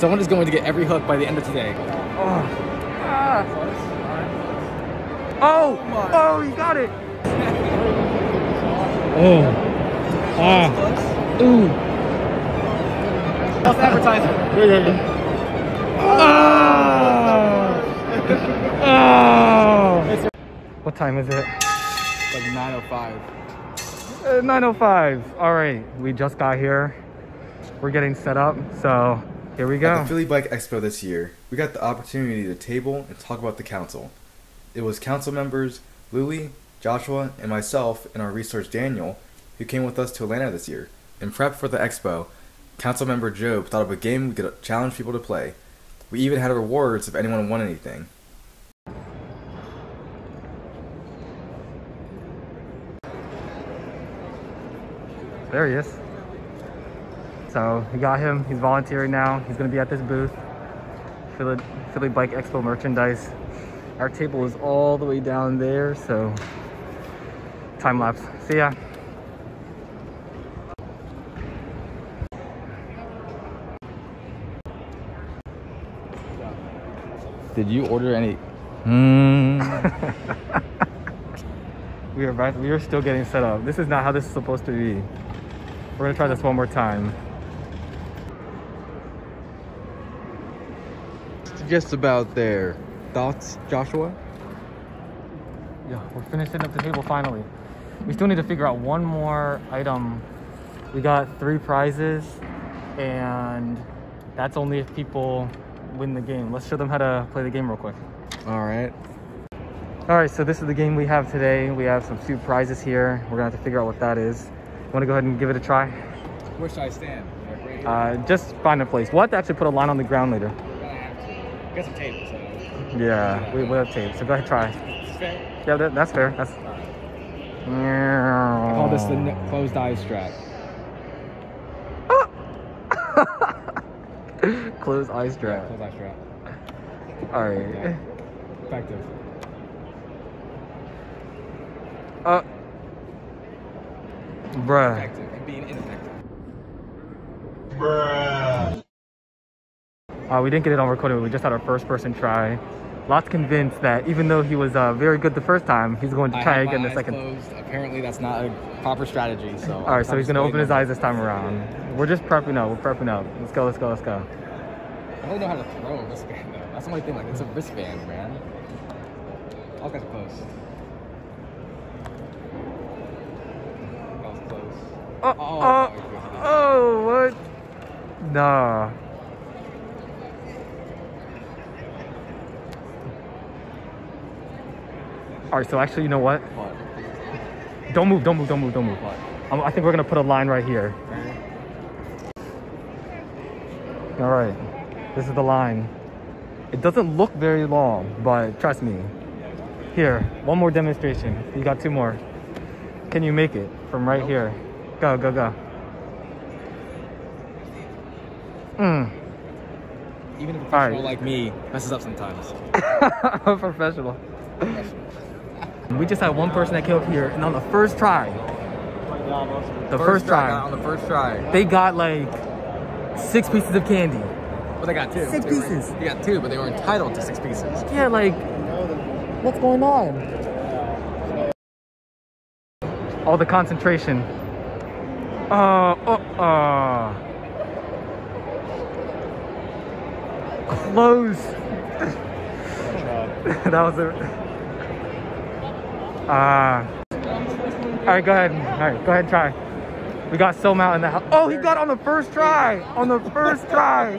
Someone is going to get every hook by the end of today. Oh, ah. oh, oh, he got it. oh, ah, ooh. False advertising. Oh. oh. What time is it? Like 9.05. Uh, 9.05. All right, we just got here. We're getting set up, so here we go. At the Philly Bike Expo this year, we got the opportunity to table and talk about the council. It was council members Lily, Joshua, and myself and our research Daniel who came with us to Atlanta this year. In prep for the expo, council member Job thought of a game we could challenge people to play. We even had rewards if anyone won anything. There he is. So we got him. He's volunteering now. He's going to be at this booth. Philly, Philly Bike Expo merchandise. Our table is all the way down there. So time lapse. See ya. Did you order any? Hmm. we are back. We are still getting set up. This is not how this is supposed to be. We're gonna try this one more time. Just about there. Thoughts, Joshua? Yeah, we're finishing up the table finally. We still need to figure out one more item. We got three prizes, and that's only if people win the game. Let's show them how to play the game real quick. All right. All right, so this is the game we have today. We have some two prizes here. We're gonna have to figure out what that is. Want to go ahead and give it a try? Where should I stand? Right Uh, just find a place. We'll have to actually put a line on the ground later. Get some tape. So. Yeah, we, we have tape, so go ahead try. Fair. Yeah, that, that's fair. That's. I call this the closed eye strap. Close eyes Yeah, closed eye strap. All right. Effective. Uh. Bruh. Effective. And being ineffective. Uh, we didn't get it on recording. We just had our first person try. Lots convinced that even though he was uh, very good the first time, he's going to try again the second. Closed. Apparently, that's not a proper strategy. So. All right, so he's gonna open his eyes this time around. We're just prepping up. We're prepping up. Let's go. Let's go. Let's go. I don't know how to throw a wristband though. That's the only thing. Like, it's a wristband, man. All guys close. That was close. Oh, Oh, oh, oh, what? Nah. All right, so actually, you know what? What? Don't move. Don't move. Don't move. Don't move. What? Um, I think we're gonna put a line right here. All right, this is the line. It doesn't look very long, but trust me. Here, one more demonstration. You got two more. Can you make it from right here? Go, go, go. Mm. Even a professional right. like me messes up sometimes. I'm a professional. We just had one person that came up here, and on the first try, the first, try, on the first try. they got like six pieces of candy. Well, they got two. Six They pieces. They got two, but they were entitled to six pieces. Yeah, like, what's going on? All the concentration. Uh, uh, uh. Close. that was a. Ah. all right, go ahead. All right, go ahead and try. We got Soma out in the house. Oh, he got on the first try. On the first try.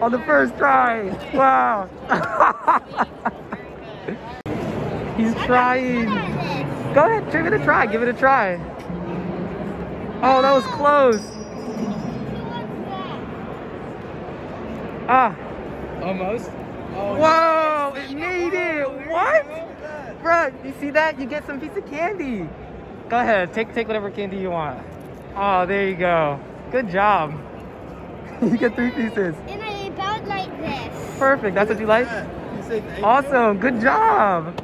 On the first try. Wow. He's trying. Go ahead, give it a try. Give it a try. Oh, that was close. Ah. Almost. Oh, Whoa, it made it. What? Bruh, you see that? You get some piece of candy. Go ahead, take take whatever candy you want. Oh, there you go. Good job. you get three pieces. And I about like this. Perfect. That's what you like? Awesome. Good job.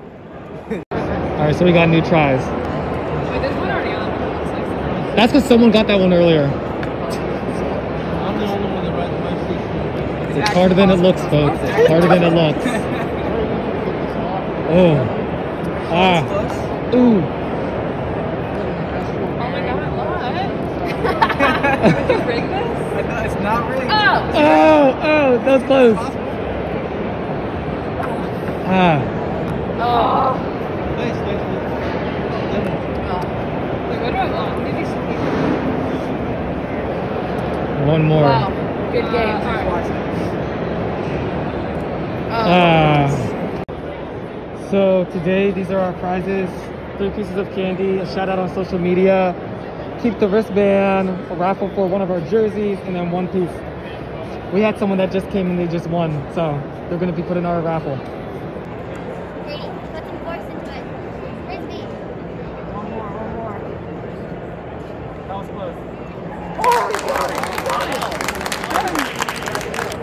All right, so we got new tries. That's because someone got that one earlier. It's harder than it looks, folks. It's harder than it looks. Oh. Ah. Ooh. Oh my god, what? Did you rig this? It's not rigged. Oh! Oh, oh, that was close. Ah. Oh! Nice, nice, Wait, what do I want? One more. Wow. Good game. Oh. Ah. So today, these are our prizes. Three pieces of candy, a shout out on social media. Keep the wristband, a raffle for one of our jerseys, and then one piece. We had someone that just came and they just won, so they're gonna be put in our raffle. Ready? Put some force into it. Frisbee. That was close.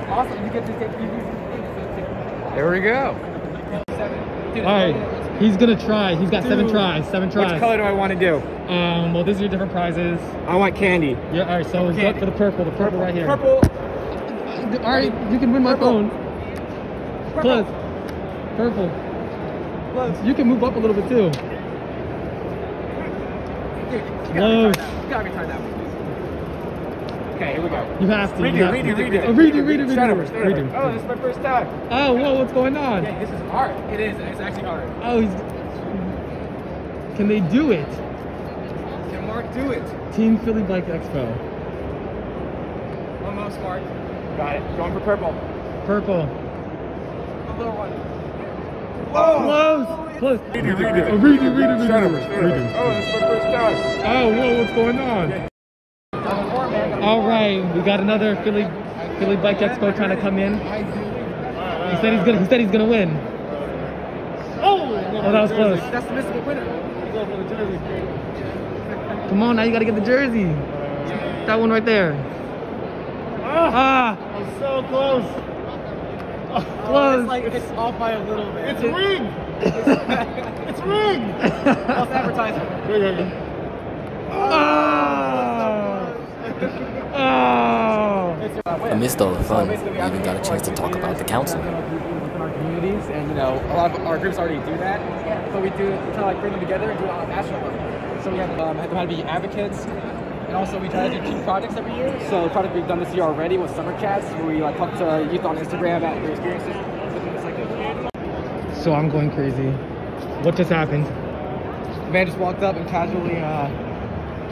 Awesome. You get to take There we go. All right, he's gonna try. He's got seven tries. Seven tries. Which color do I want to do? Um, well, these are your different prizes. I want candy. Yeah, all right. So go for the purple. The purple, right here. Purple. All right, you can win my phone. Plus, purple. Plus. You can move up a little bit too. Dude, you gotta retard that one. Okay, here we go. You have to. Read you it, have read to. it, read it. Oh, read it, read it, read Start it. over, start Read over. it. Oh, this is my first time. Oh, whoa, what's going on? Yeah, this is hard. It is. It's actually hard. Oh, he's. Can they do it? Can Mark do it? Team Philly Bike Expo. Almost, Mark. Got it. Going for purple. Purple. The little one. Close. Close. Read it, read it. Oh, read it, read Start over, start over. it. Oh, this is my first time. Oh, whoa, what's going on? All right, we got another Philly Philly Bike Expo trying to come in. He said he's gonna. He said he's gonna win. Oh, oh that was close. That's the mystical winner. Come on, now you gotta get the jersey. That one right there. Ah, I'm So close. close. It's like it's off by a little bit. It's It- rigged. it's rigged. False advertising. Oh. Oh. missed all the fun, we even got a chance to talk about the council. Within communities, and you know, a lot of our groups already do that. But we do try to like bring them together and do it on a national level. So we have um, have to how to be advocates, and also we try to do key projects every year. So the project we've done this year already was summer chats, where we like talk to youth on Instagram about their experiences. within this, like, So I'm going crazy. What just happened? The man just walked up and casually, uh,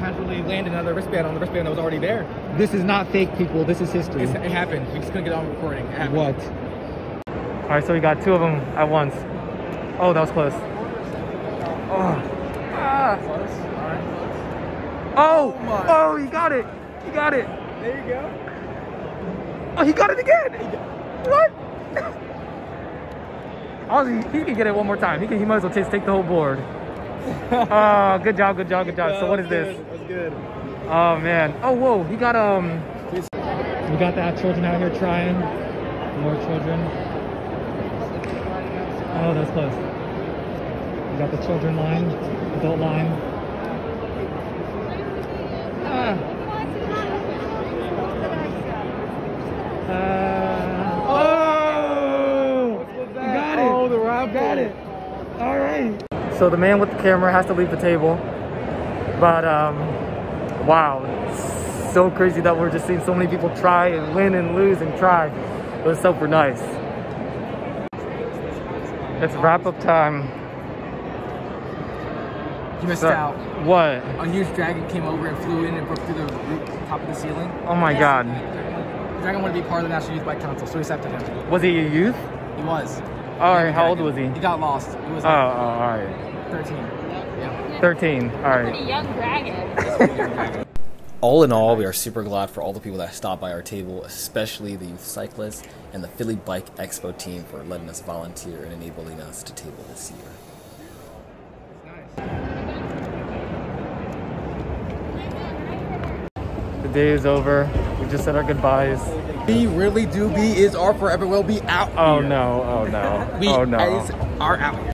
casually landed another wristband on the wristband that was already there. This is not fake, people. This is history. It's, it happened. We just couldn't get on recording. It happened. What? All right, so we got two of them at once. Oh, that was close. Oh, Ah. Close. All right. Close. oh, oh, he got it. He got it. There you go. Oh, he got it again. What? Honestly, he can get it one more time. He can. He might as well just take the whole board. Oh, good job, good job, good job. So what is this? Good. Oh man. Oh whoa, he got um. We got the children out here trying. More children. Oh, that's close. We got the children line, adult line. Ah. Uh, oh! You got it. Oh, the raffle. Got it. All right. So the man with the camera has to leave the table. But um, wow, it's so crazy that we're just seeing so many people try and win and lose and try. It was super nice. It's wrap up time. You missed So- out. What? A huge dragon came over and flew in and broke through the roof, top of the ceiling. Oh my God. The dragon wanted to be part of the National Youth Bike Council, so we accepted him. Was he a youth? He was. All right. How old was he? He got lost. He was Oh, like oh, all right. 13. Yeah. 13. All right. Pretty young dragon. All in all, we are super glad for all the people that stopped by our table, especially the youth cyclists and the Philly Bike Expo team for letting us volunteer and enabling us to table this year. The day is over. We just said our goodbyes. We really do be is our forever will be out. Oh here. no. Oh no. We oh no. is are out here.